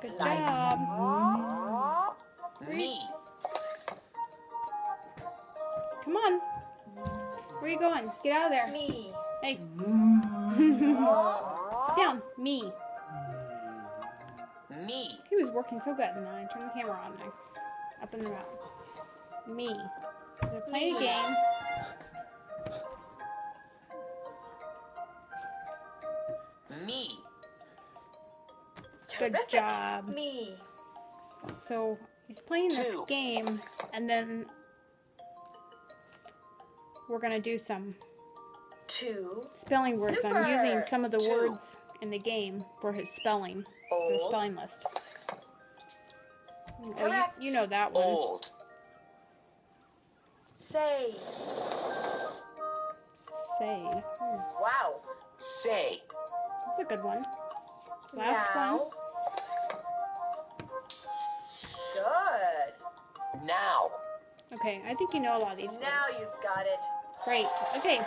Good Like job. Me. Come on. Where are you going? Get out of there. me, Hey. Sit down. Me. Me. He was working so good, and then I turned the camera on. and I up in the mouth. Me. They're playing a game. Me. Good terrific. job. Me, So he's playing this Two. game, and then we're gonna do some two, spelling words. I'm using some of the Two. words in the game for his spelling, for his spelling list. Oh, you, you know that one. Old. say, Say. Hmm, wow. Say. that's a good one. Last now. one. Now. Okay, I think you know a lot of these. Now words. you've got it. Great. Okay.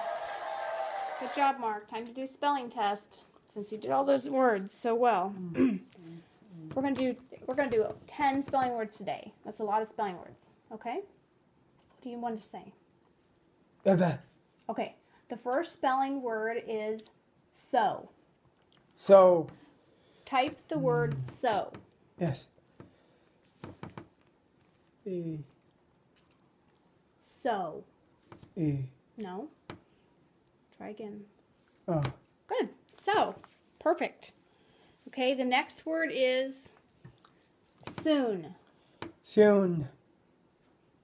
Good job, Mark. Time to do spelling test. Since you did all those words so well. we're gonna do we're gonna do ten spelling words today. That's a lot of spelling words. Okay? What do you want to say? Baba. Okay. The first spelling word is so. So, Type the word so. yes. E, So. E, No. Try again. oh, Good. So, perfect. Okay, the next word is soon. soon.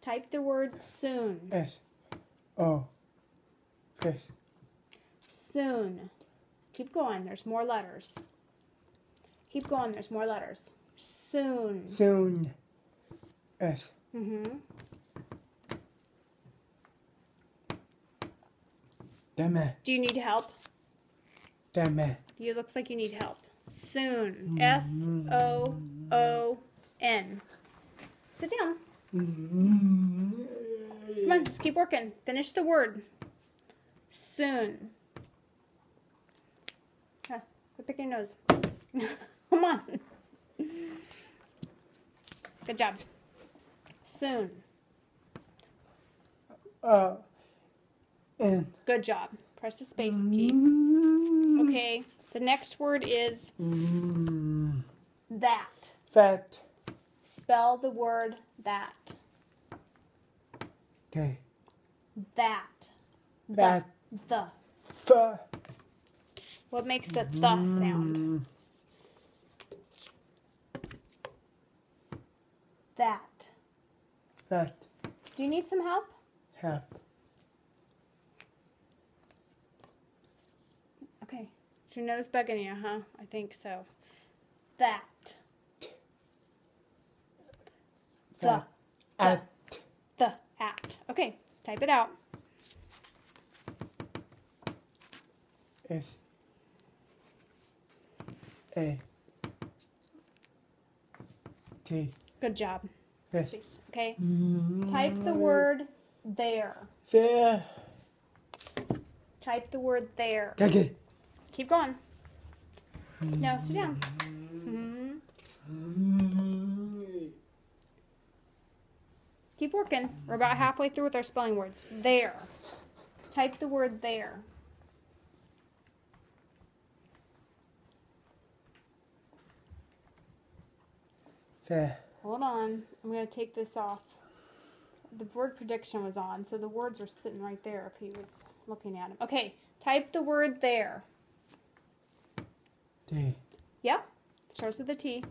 Type the word soon. S, O, S, Soon. Keep going. There's more letters. Keep going. There's more letters. Soon. soon. S, Mm-hmm. damn it, Do you need help? damn it. You looks like you need help. Soon. S O O N. Sit down. Come on, let's keep working. Finish the word. Soon. Ah, quit picking your nose. Come on. Good job. Soon. Uh, and Good job. Press the space key. Okay. The next word is mm, that. fat. Spell the word that. Okay, That. that. The. Fa. What makes the the sound? That. Fat. Do you need some help? Half. Okay. Is your nose bugging you, huh? I think so. That. The. Fat. At. The. At. Okay. Type it out. S. A. T. Good job. S. Please. Okay. Type the word there. There. Type the word there. Okay. Keep going. No, sit down. Mhm. Keep working. We're about halfway through with our spelling words. There. Type the word there. There. Hold on. I'm going to take this off. The word prediction was on, so the words are sitting right there if he was looking at them. Okay, type the word there. T. Yep. Starts with a T.